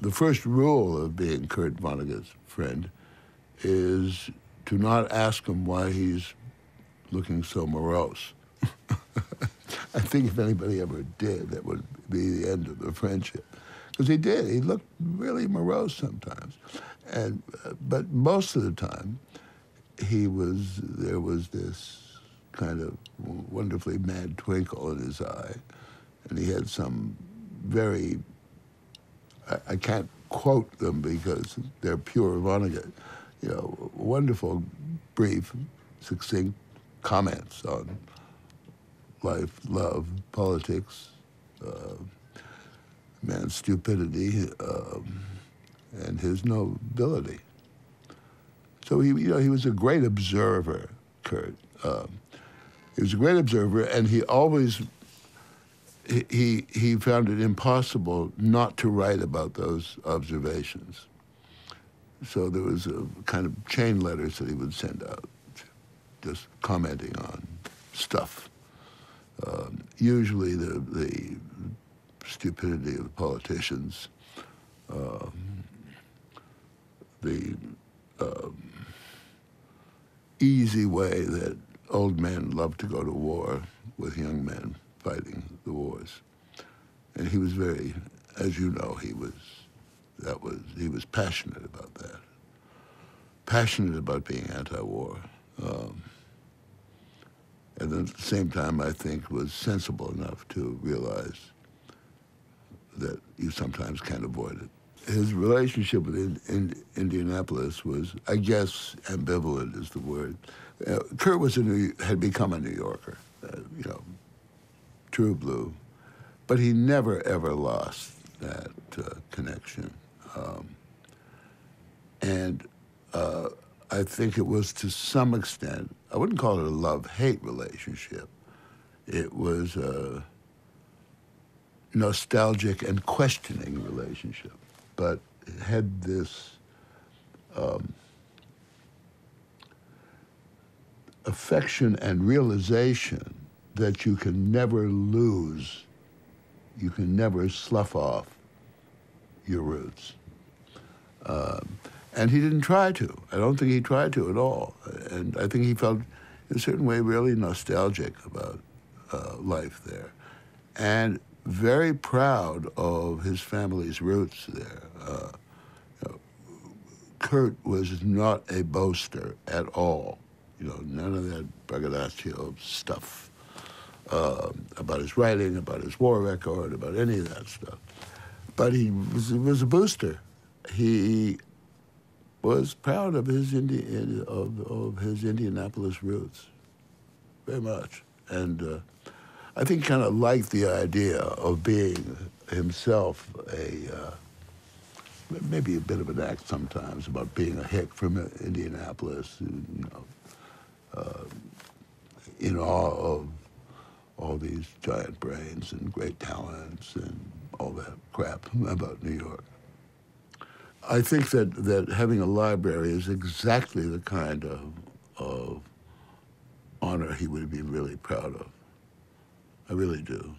the first rule of being Kurt Vonnegut's friend is to not ask him why he's looking so morose. I think if anybody ever did, that would be the end of the friendship. Because he did. He looked really morose sometimes. And, uh, but most of the time, he was, there was this kind of wonderfully mad twinkle in his eye. And he had some very, I, I can't quote them because they're pure Vonnegut, you know, wonderful, brief, succinct comments on life, love, politics, uh, man's stupidity, um, and his nobility. So he, you know, he was a great observer, Kurt. Um, he was a great observer, and he always he he found it impossible not to write about those observations. So there was a kind of chain letters that he would send out, just commenting on stuff. Um, usually the, the stupidity of politicians, um, the um, easy way that old men love to go to war with young men fighting wars. And he was very, as you know, he was, that was, he was passionate about that. Passionate about being anti-war. Um, and at the same time, I think, was sensible enough to realize that you sometimes can't avoid it. His relationship with in, in, Indianapolis was, I guess, ambivalent is the word. Uh, Kurt was a New, had become a New Yorker, uh, you know, true blue, but he never ever lost that uh, connection. Um, and uh, I think it was to some extent, I wouldn't call it a love-hate relationship. It was a nostalgic and questioning relationship, but had this um, affection and realization that you can never lose, you can never slough off your roots. Um, and he didn't try to. I don't think he tried to at all. And I think he felt, in a certain way, really nostalgic about uh, life there. And very proud of his family's roots there. Uh, you know, Kurt was not a boaster at all. You know, none of that braggadocio stuff uh, about his writing, about his war record, about any of that stuff. But he was, was a booster. He was proud of his Indi- of, of his Indianapolis roots, very much, and uh, I think kind of liked the idea of being himself a uh, maybe a bit of an act sometimes about being a hick from Indianapolis, you know, uh, in awe of all these giant brains and great talents and all that crap about New York. I think that, that having a library is exactly the kind of, of honor he would be really proud of. I really do.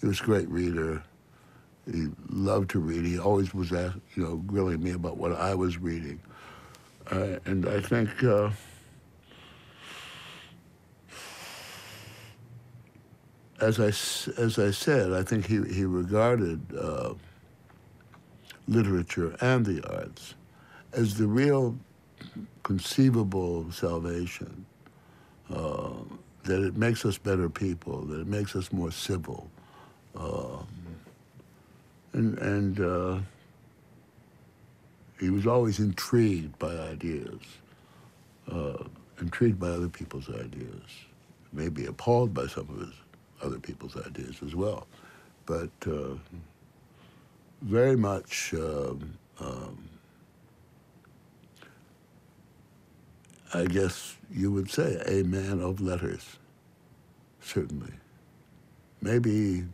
He was a great reader. He loved to read. He always was, asked, you know, grilling me about what I was reading. Uh, and I think uh, as I as I said, I think he he regarded. Uh, literature and the arts as the real conceivable salvation. Uh, that it makes us better people, that it makes us more civil. Um, and and uh, he was always intrigued by ideas, uh, intrigued by other people's ideas, maybe appalled by some of his other people's ideas as well. But uh, very much, um, um, I guess you would say, a man of letters, certainly. Maybe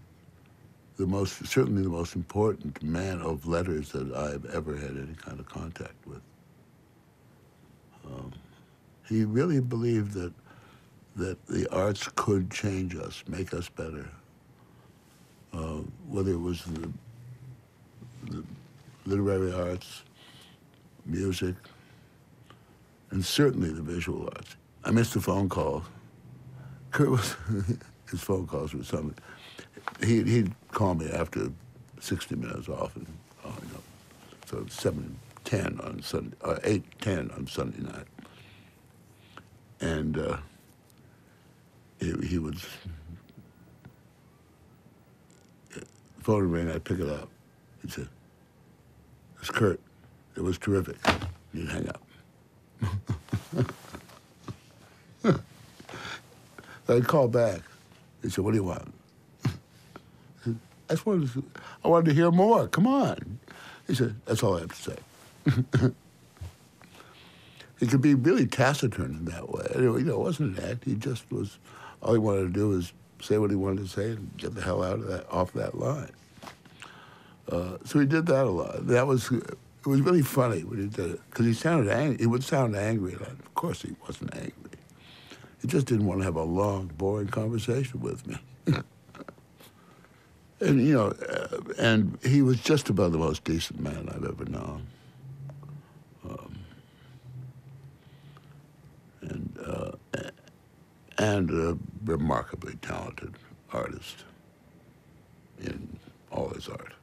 the most, certainly the most important man of letters that I've ever had any kind of contact with. Um, he really believed that that the arts could change us, make us better. Uh, whether it was the literary arts, music, and certainly the visual arts. I missed the phone call. Kurt was, his phone calls were something. He, he'd call me after 60 minutes off, and, oh, you know, so 7, 10 on Sunday, or 8, 10 on Sunday night. And uh, he, he would, phone ring, I'd pick it up. He'd say, it's Kurt. It was terrific. You'd hang up. I'd call back. He said, what do you want? I just wanted to, I wanted to hear more. Come on. He said, that's all I have to say. he could be really taciturn in that way. You know, it wasn't act. He just was, all he wanted to do was say what he wanted to say and get the hell out of that, off that line. Uh, so he did that a lot. That was, it was really funny when he did it, because he sounded angry. He would sound angry. And of course he wasn't angry. He just didn't want to have a long, boring conversation with me. and, you know, uh, and he was just about the most decent man I've ever known. Um, and, uh, and a remarkably talented artist in all his art.